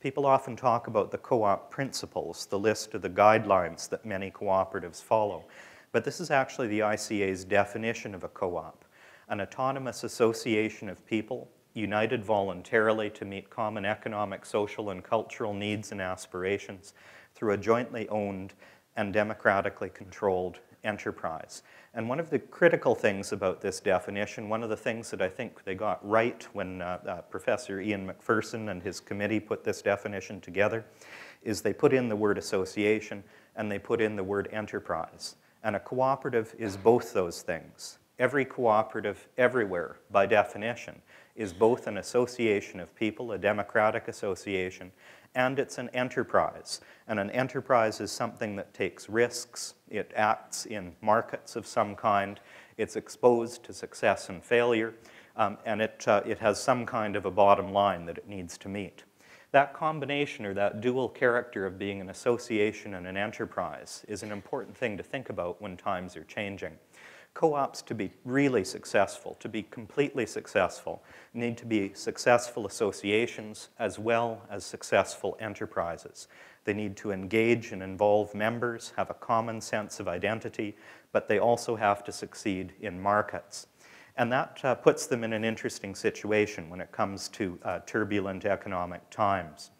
People often talk about the co-op principles, the list of the guidelines that many cooperatives follow. But this is actually the ICA's definition of a co-op, an autonomous association of people united voluntarily to meet common economic, social, and cultural needs and aspirations through a jointly owned and democratically controlled enterprise. And one of the critical things about this definition, one of the things that I think they got right when uh, uh, Professor Ian MacPherson and his committee put this definition together, is they put in the word association and they put in the word enterprise. And a cooperative is both those things. Every cooperative everywhere, by definition, is both an association of people, a democratic association, and it's an enterprise. And an enterprise is something that takes risks, it acts in markets of some kind, it's exposed to success and failure, um, and it, uh, it has some kind of a bottom line that it needs to meet. That combination or that dual character of being an association and an enterprise is an important thing to think about when times are changing. Co-ops to be really successful, to be completely successful, need to be successful associations as well as successful enterprises. They need to engage and involve members, have a common sense of identity, but they also have to succeed in markets. And that uh, puts them in an interesting situation when it comes to uh, turbulent economic times.